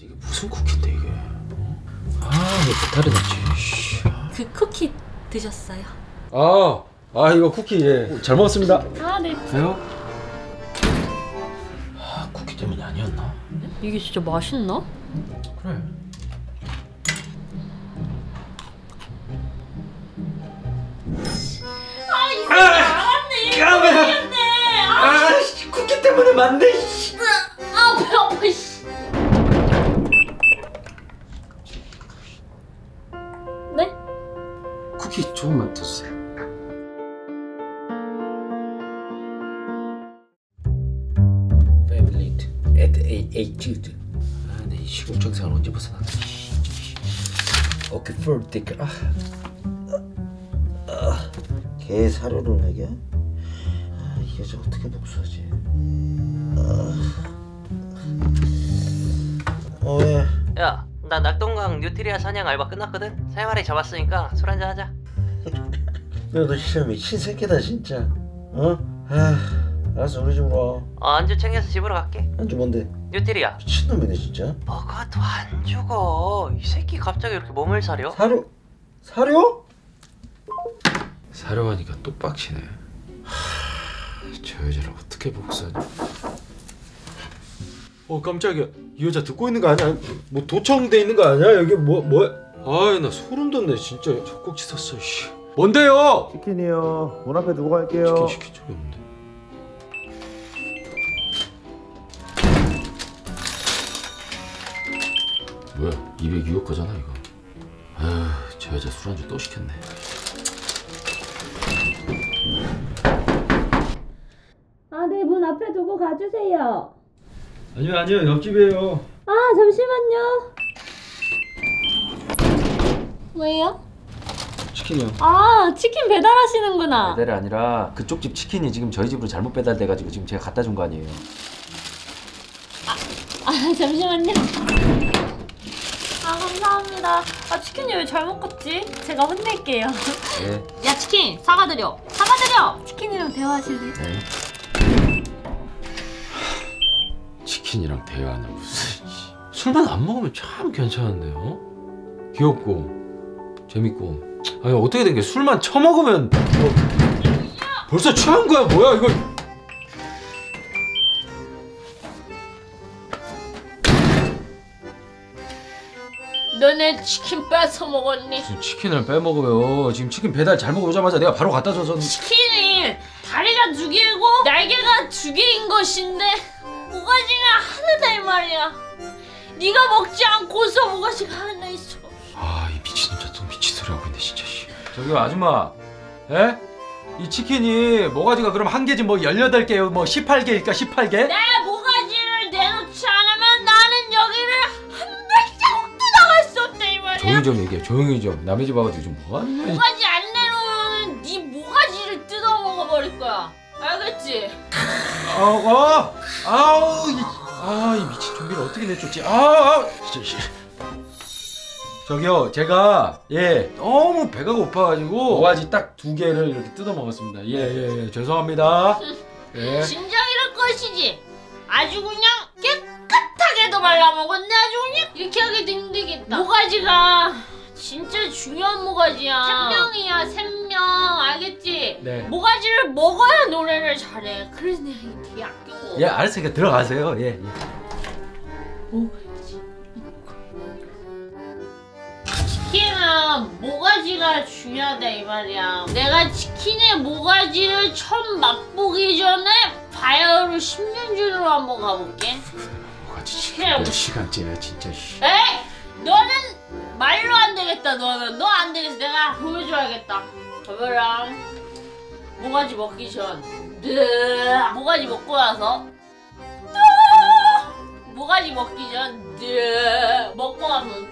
이게 무슨 쿠키인데 이게? 어? 아왜 배탈이 났지? 씨. 그 쿠키 드셨어요? 아, 아 이거 쿠키 예. 잘 먹었습니다. 아 네. 왜요? 아 쿠키 때문이 아니었나? 이게 진짜 맛있나? 그래. 아 이거 왜? 모르겠네. 아, 아 씨, 쿠키 때문에 맞네. At a etude. 아, 내 시국 정상을 언제 벗어났나? 오케이, for take. 아, 개 사료를 먹여? 아, 이 여자 어떻게 복수하지? 아. 어 왜? 야, 나 낙동강 뉴트리아 사냥 알바 끝났거든. 세 마리 잡았으니까 술 한잔 하자. 야너 진짜 미친 새끼다 진짜 어? 아 알았어 우리 집으로 어, 안주 챙겨서 집으로 갈게. 와 안주 뭔데? 뉴트리아. 미친놈이네 진짜 먹어도 안 죽어. 이 새끼 갑자기 이렇게 몸을 사려? 사료? 사료? 사려하니까 또 빡치네. 하, 저 여자를 어떻게 복수하냐? 어 깜짝이야. 이 여자 듣고 있는 거 아니야? 뭐 도청돼 있는 거 아니야? 여기 뭐 뭐야? 아이 나 소름 돋네 진짜. 젖꼭지 섰어. 씨. 뭔데요? 치킨이요 문 앞에 두고 갈게요 치킨 시킨 적이 없는데. 뭐야? 202호 거잖아 이거. 아저 여자 술안주 또 시켰네. 아네문 앞에 두고 가주세요. 아니요 아니요 옆집이에요. 아 잠시만요. 왜요? 치킨이요. 아 치킨 배달하시는구나. 배달이 아니라 그쪽 집 치킨이 지금 저희 집으로 잘못 배달돼가지고 지금 제가 갖다 준 거 아니에요. 아 잠시만요. 아 감사합니다. 아 치킨이 왜 잘못 갔지? 제가 혼낼게요. 네. 야 치킨 사과드려. 사과드려. 치킨이랑 대화하실래요? 네. 치킨이랑 대화는 무슨 씨. 술만 안 먹으면 참 괜찮은데요? 귀엽고 재밌고 아니 어떻게 된 게 술만 처먹으면 뭐, 벌써 취한 거야 뭐야 이거 너네 치킨 뺏어 먹었니? 무슨 치킨을 빼먹어요 지금 치킨 배달 잘못 오자마자 내가 바로 갖다 줘서 치킨이 다리가 두 개고 날개가 두 개인 것인데 모가지가 하나다 이 말이야. 네가 먹지 않고서 모가지가 하나 있어. 아 이 미친 여자 또 미친 소리 하고 있네 진짜 씨. 저기요 아줌마 에? 이 치킨이 모가지가 그럼 한 개지 뭐 18개요 뭐 18개일까 18개? 내 조용히 좀 얘기해 조용히 좀 남의 집 와가지고 좀 뭐하는 거야 모가지 안 내놓으면 네 모가지를 뜯어 먹어 버릴 거야. 알겠지? 어, 어, 아우, 이, 아, 이 미친 좀비를 어떻게 내쫓지? 아, 아, 진짜 씨. 저기요, 제가 예 너무 배가 고파가지고 모가지 딱 두 개를 이렇게 뜯어 먹었습니다. 예, 예, 예, 죄송합니다. 예. 진작 이럴 것이지. 아주 그냥 말라먹었네 아주 그냥 이렇게 하기도 힘들겠다. 모가지가 진짜 중요한 모가지야. 생명이야 생명 알겠지? 네. 모가지를 먹어야 노래를 잘해. 그래서 내가 이게 되게 아껴. 예, 알았으니까 들어가세요. 예, 예. 치킨은 모가지가 중요하다 이 말이야. 내가 치킨의 모가지를 처음 맛보기 전에 바이오로 10년 전으로 한번 가볼게. 치킨 그래. 몇 시간째야, 진짜. 씨. 에이! 너는 말로 안 되겠다 너는 너 안 되겠어 내가 보여줘야겠다 봐봐라 모가지 먹기 전 으, 모가지 먹고 나서 으, 모가지 먹기 전 으, 먹고 나서 으.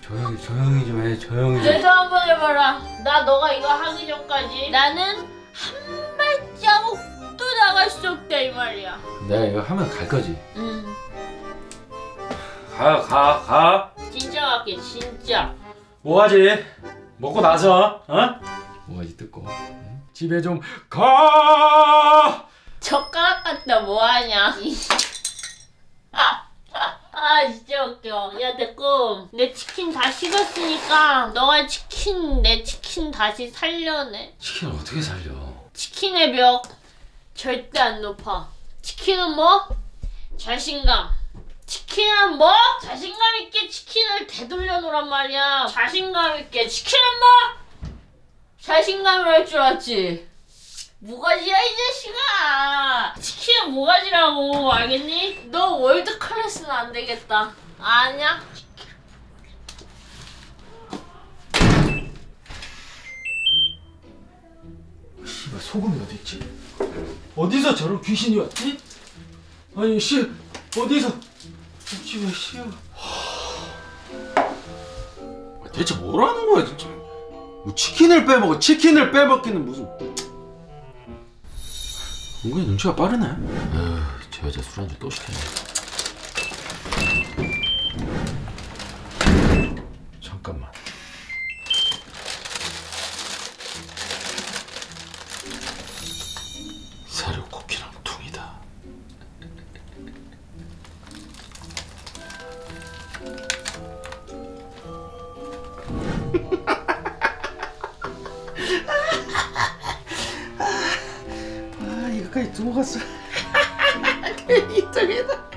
조용히, 조용히 좀 해, 조용히 좀. 내도 한번 해봐라 나 너가 이거 하기 전까지 나는 한 없다 이 말이야 내가 이거 하면 갈 거지. 응 가, 가, 가. 진짜 갈게 진짜 모가지 먹고 나서, 어? 모가지 뜯고 응? 집에 좀 가. 젓가락 갖다 뭐하냐? 할게요. 야 됐고 내 치킨 다 식었으니까 너가 치킨 내 치킨 다시 살려내. 치킨을 어떻게 살려? 치킨의 벽 절대 안 높아. 치킨은 뭐? 자신감. 치킨은 뭐? 자신감 있게 치킨을 되돌려 놓란 말이야. 자신감 있게 치킨은 뭐? 자신감을 할 줄 알지. 모가지야 이 자식아. 치킨은 모가지라고 알겠니? 너 월드 클래스는 안 되겠다. 아냐? 씨발 소금이 어디 있지? 어디서 저런 귀신이 왔지? 아니 씨 어디서? 씨발 씨야. 대체 뭐라는 거야 진짜? 뭐 치킨을 빼먹어 치킨을 빼먹기는 무슨? 은근히 눈치가 빠르네. 에휴, 저 여자 술안주 또 시켰네. 아 이거까지 두고 갔어. 괜히 이상해다.